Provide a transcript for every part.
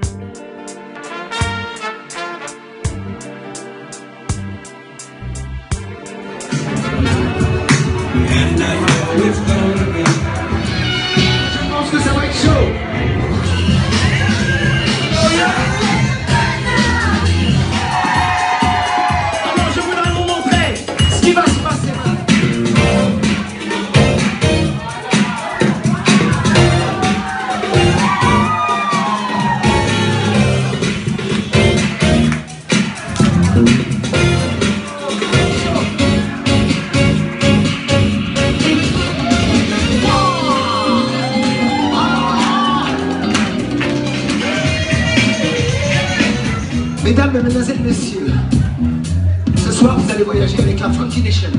Je Mesdames, Mesdemoiselles, Messieurs, ce soir vous allez voyager avec la Funky Nation.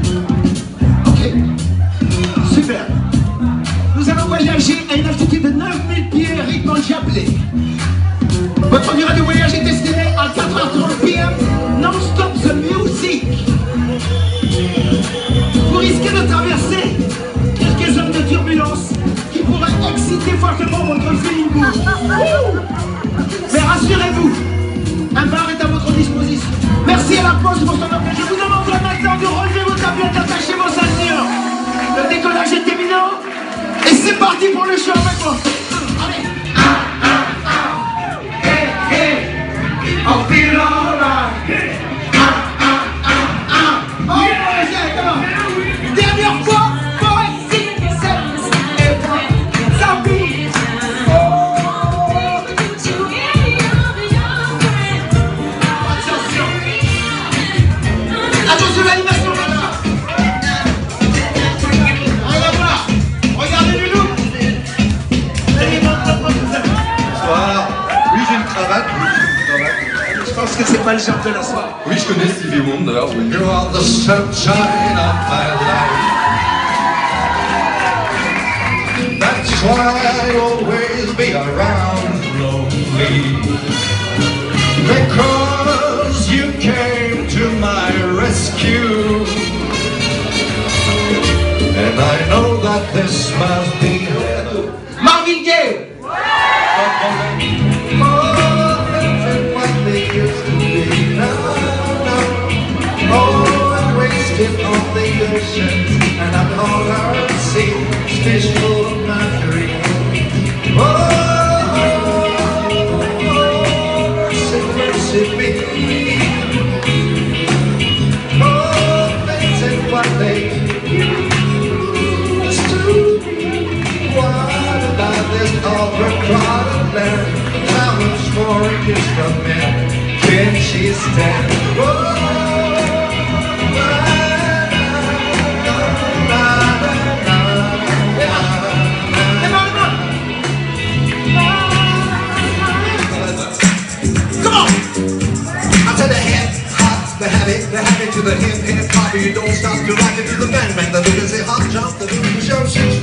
Ok? Super. Nous allons voyager à une altitude de La pour. Je vous demanderai maintenant de relever vos tablettes, d'attacher vos ceintures. Le décollage est imminent. Et c'est parti pour le show avec moi. Je pense que c'est pas le genre de la soirée. Oui, je connais Stevie Wonder. oui. You are the sunshine of my life. That's why I'll always be around lonely. Because you came to my rescue. And I know that this must be heaven. Marvin Gaye she's dead. Whoa. The habit to the hip, hip, hop, you don't stop to rock it to the band, man. The look hot jump, the look show, shoot,